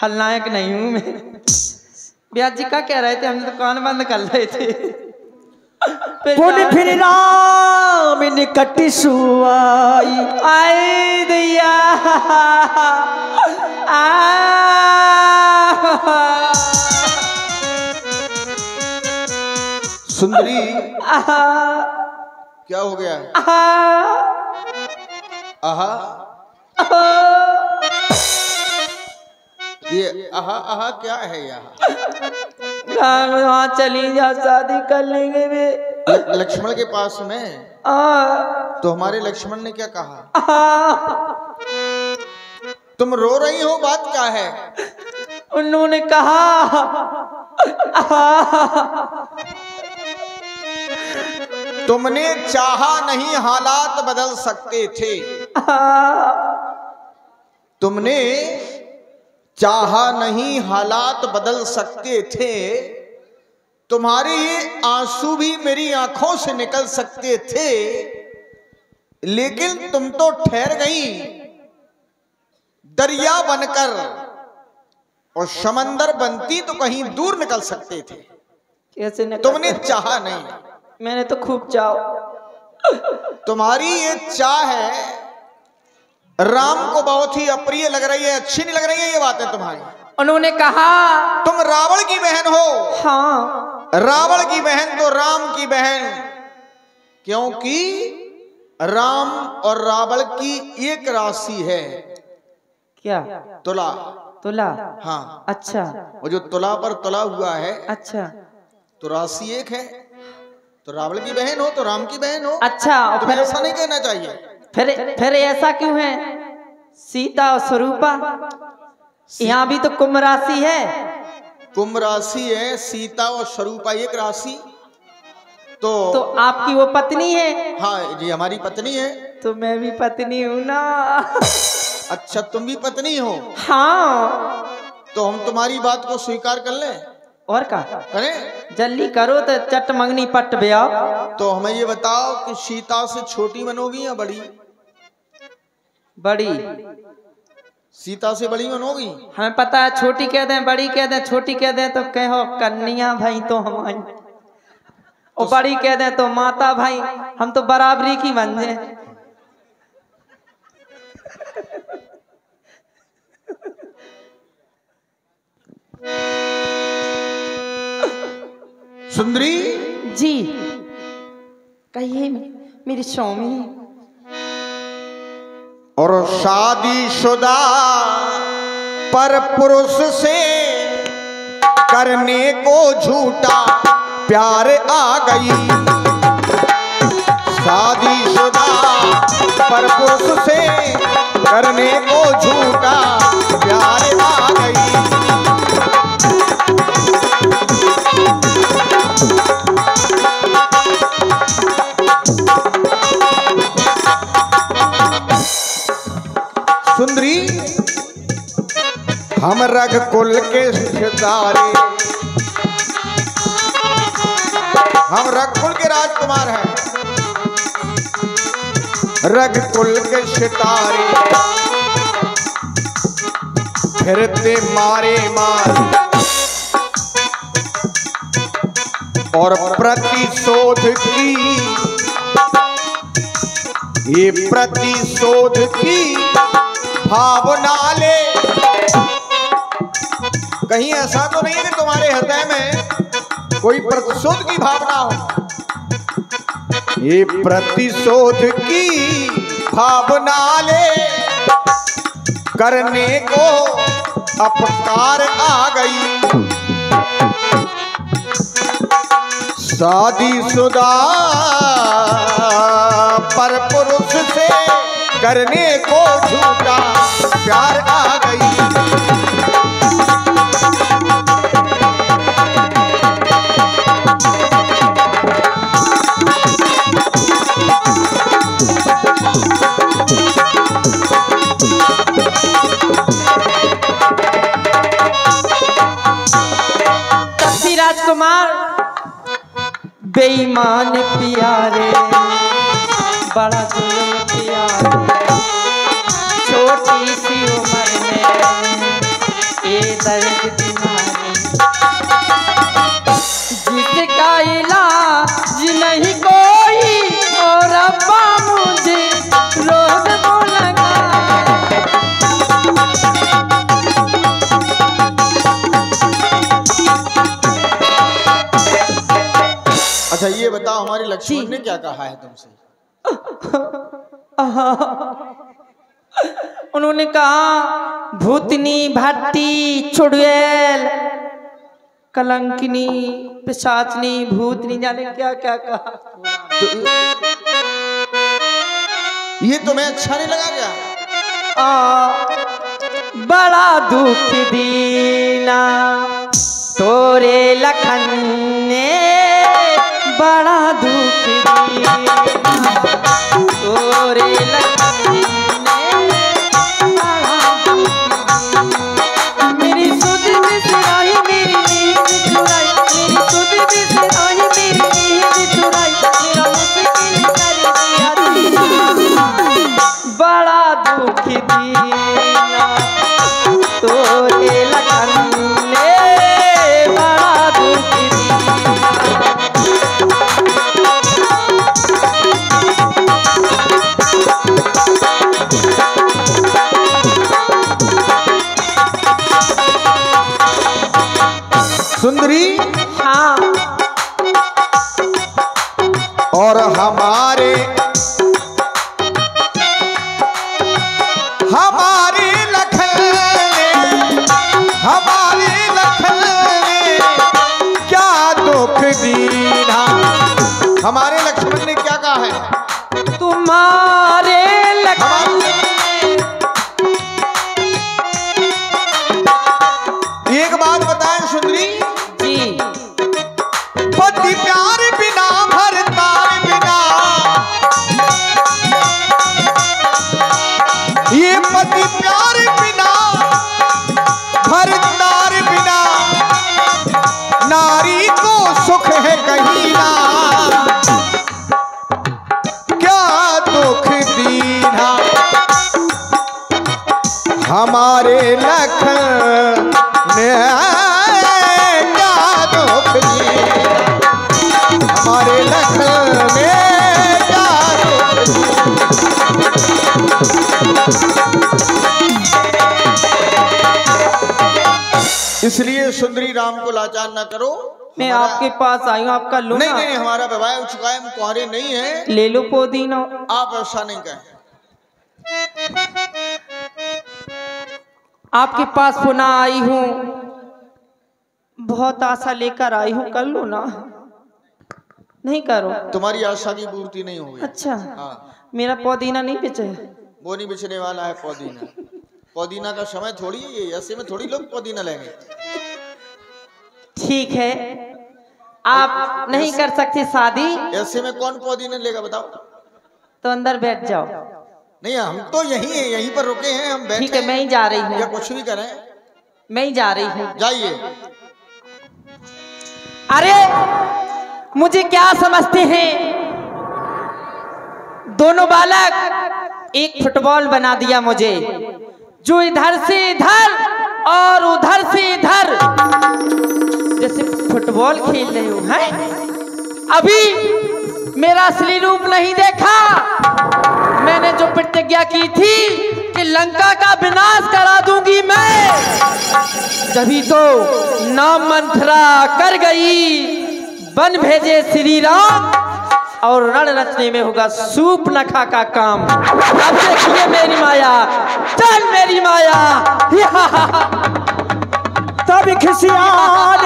खलनायक नहीं हूँ मैं। ब्याज जी क्या कह रहे थे हमने तो बंद कर रहे थे। फिर पुन फिर राम निकट सुआई। आई दैया। आ। सुंदरी क्या हो गया? आहा, आहा। आहा। ये आहा आहा क्या है यहाँ? वहाँ चली जा शादी कर लेंगे वे। लक्ष्मण के पास में? आ, तो हमारे लक्ष्मण ने क्या कहा? आ, तुम रो रही हो बात क्या है? उन्होंने कहा तुमने चाहा नहीं हालात बदल सकते थे। तुमने चाहा नहीं हालात बदल सकते थे तुम्हारे ये आँसू भी मेरी आँखों से निकल सकते थे लेकिन तुम तो ठहर गई दरिया बनकर और समंदर बनती तो कहीं दूर निकल सकते थे। कैसे न तुमने चाहा नहीं। मैंने तो खूब चाह। तुम्हारी ये चाह है राम को बहुत ही अप्रिय लग रही है अच्छी नहीं लग रही है ये बातें तुम्हारी? उन्होंने कहा तुम रावण की बहन हो। हाँ। रावण की बहन तो राम की बहन। क्योंकि राम और रावण की एक राशि है। क्या? तुला। तुला? हाँ। अच्छा। वो जो तुला पर तुला हुआ है अच्छा। तो राशि एक है। तो रावण की बहन हो तो राम की बहन हो। अच्छा तुम्हें ऐसा नहीं कहना चाहिए। फिर फिर ऐसा क्यों है? सीता और स्वरूपा? यहाँ भी तो कुंभ राशि है। कुंभ राशि है सीता और स्वरूपा एक राशि। तो, तो आपकी वो पत्नी है? हाँ जी हमारी पत्नी है। तो मैं भी पत्नी हूँ ना। अच्छा तुम भी पत्नी हो? हाँ। तो हम तुम्हारी बात को स्वीकार कर लें? और का? करें जल्दी करो तो चट मंगनी पट ब्याओ तो हमें ये बताओ कि सीता से छोटी बनोगी या बड़ी? बड़ी। सीता से बड़ी मन होगी? हमें पता है छोटी कह दें बड़ी कह दें छोटी कह दें तो कहो कन्या भाई तो हमारी और बड़ी कह दें तो माता भाई हम तो बराबरी की बन जाए सुंदरी? जी। कहिए मेरी स्वामी और शादीशुदा पर पुरुष से करने को झूठा प्यार आ गई। शादीशुदा पर पुरुष से करने को झूठा हम रग कुल के सितारे। हम रग कुल के राजकुमार हैं। रग कुल के सितारे। फिरते मारे मार। और प्रतिशोध की। ये प्रतिशोध की भावना ले। कहीं ऐसा तो नहीं है कि तुम्हारे हृदय में कोई प्रतिशोध की भावना हो। ये प्रतिशोध की भावना ले करने को अपकार आ गई। शादी सुदा पर पुरुष से करने को झूठा प्यार आ गई। राजकुमार बेईमान प्यारे बड़ा जुल्म प्यारे। लक्ष्मण ने क्या कहा है तुमसे? उन्होंने कहा भूतनी भट्टी चुड़ैल कलंकिनी पिशाचनी भूतनी जाने क्या क्या कहा? ये तुम्हें अच्छा नहीं लगा क्या? आ, बड़ा दुख दीना तोरे लखन तोरे लखन दुख हमारे लक्ष्मण सुंदरी राम को लाचार न करो। मैं आपके पास आई हूँ आपका लो नहीं नहीं हमारा विवाह हो चुका है हम कुंवारे नहीं हैं। ले लो पुदीना। आप ऐसा नहीं कहें आपके पास पुनः आई हूँ। बहुत आशा लेकर आई हूँ कर लो ना। नहीं करो। तुम्हारी आशा की पूर्ति नहीं होगी अच्छा। हाँ। मेरा पुदीना नहीं बेचे वो नहीं बिछने वाला है पौदीना। पौदीना का समय थोड़ी है ऐसे में थोड़ी लोग पौदीना लेंगे। ठीक है। आप नहीं कर सकते शादी। ऐसे में कौन पौदीना लेगा बताओ। तो अंदर बैठ जाओ। नहीं हम तो यही है यहीं पर रुके हैं हम बैठे ठीक है मैं ही जा रही या हूँ कुछ भी करें। मैं ही जा रही हूँ। जाइए। अरे मुझे क्या समझते हैं? दोनों बालक एक फुटबॉल बना दिया मुझे। जो इधर से इधर और उधर से इधर। फुटबॉल खेल रहे हो, हैं? अभी मेरा असली रूप नहीं देखा। मैंने जो प्रतिज्ञा की थी कि लंका का विनाश करा दूँगी मैं, तभी तो नाम मंथरा कर गई। बन भेजे श्री राम और रण रचने में होगा सूप नखा का काम। अब देखिए मेरी माया, चल मेरी माया। तब खिसियाल